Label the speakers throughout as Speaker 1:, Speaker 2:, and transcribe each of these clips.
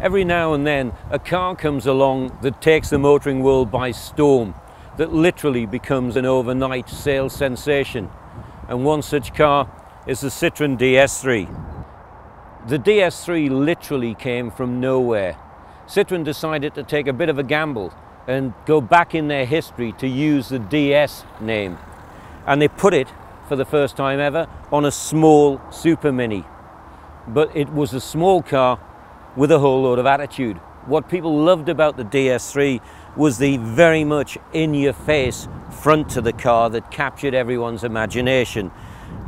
Speaker 1: Every now and then a car comes along that takes the motoring world by storm, that literally becomes an overnight sales sensation. And one such car is the Citroën DS3. The DS3 literally came from nowhere. Citroën decided to take a bit of a gamble and go back in their history to use the DS name. And they put it, for the first time ever, on a small Super Mini. But it was a small car with a whole load of attitude. What people loved about the DS3 was the very much in-your-face front to the car that captured everyone's imagination.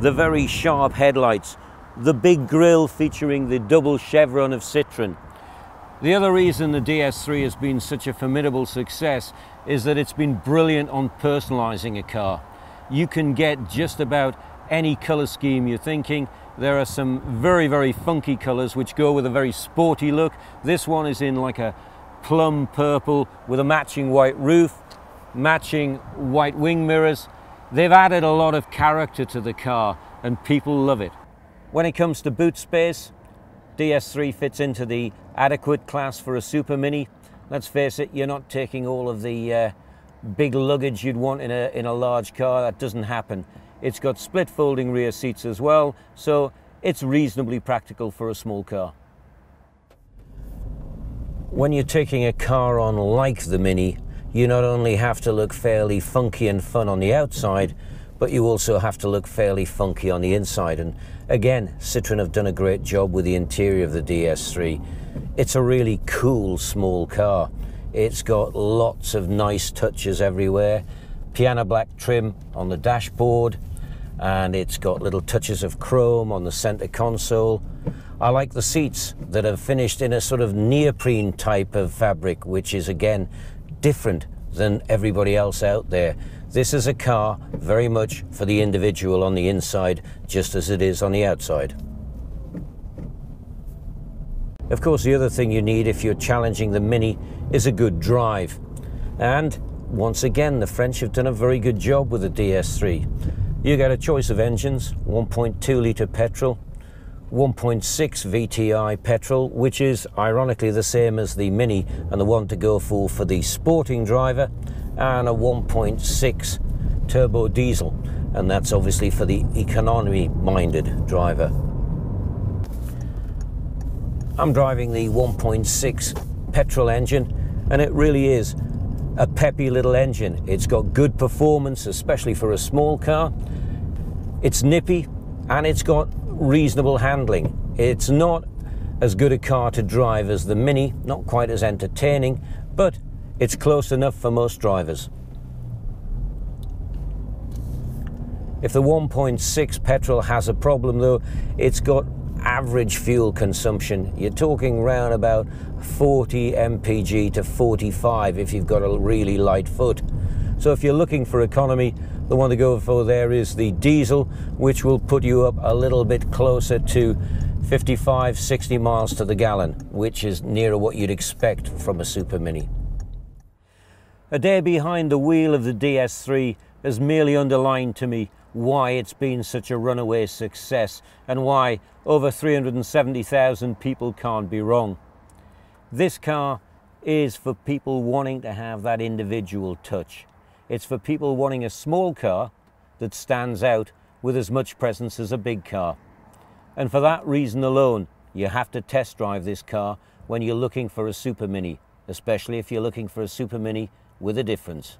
Speaker 1: The very sharp headlights, the big grille featuring the double chevron of Citroën. The other reason the DS3 has been such a formidable success is that it's been brilliant on personalizing a car. You can get just about any color scheme you're thinking there are some very, very funky colors which go with a very sporty look. This one is in like a plum purple with a matching white roof, matching white wing mirrors. They've added a lot of character to the car and people love it. When it comes to boot space, DS3 fits into the adequate class for a Super Mini. Let's face it, you're not taking all of the uh, big luggage you'd want in a, in a large car. That doesn't happen. It's got split folding rear seats as well, so it's reasonably practical for a small car. When you're taking a car on like the Mini, you not only have to look fairly funky and fun on the outside, but you also have to look fairly funky on the inside. And again, Citroën have done a great job with the interior of the DS3. It's a really cool small car. It's got lots of nice touches everywhere. Piano black trim on the dashboard, and it's got little touches of chrome on the center console. I like the seats that are finished in a sort of neoprene type of fabric, which is again different than everybody else out there. This is a car very much for the individual on the inside, just as it is on the outside. Of course, the other thing you need if you're challenging the Mini is a good drive. And once again, the French have done a very good job with the DS3. You get a choice of engines 1.2 litre petrol, 1.6 VTI petrol, which is ironically the same as the Mini and the one to go for for the sporting driver, and a 1.6 turbo diesel, and that's obviously for the economy minded driver. I'm driving the 1.6 petrol engine, and it really is a peppy little engine. It's got good performance, especially for a small car. It's nippy and it's got reasonable handling. It's not as good a car to drive as the Mini, not quite as entertaining, but it's close enough for most drivers. If the 1.6 petrol has a problem though, it's got average fuel consumption. You're talking around about 40 mpg to 45 if you've got a really light foot. So if you're looking for economy, the one to go for there is the diesel, which will put you up a little bit closer to 55, 60 miles to the gallon, which is nearer what you'd expect from a Super Mini. A day behind the wheel of the DS3 has merely underlined to me why it's been such a runaway success and why over 370,000 people can't be wrong. This car is for people wanting to have that individual touch. It's for people wanting a small car that stands out with as much presence as a big car. And for that reason alone, you have to test drive this car when you're looking for a Super Mini, especially if you're looking for a Super Mini with a difference.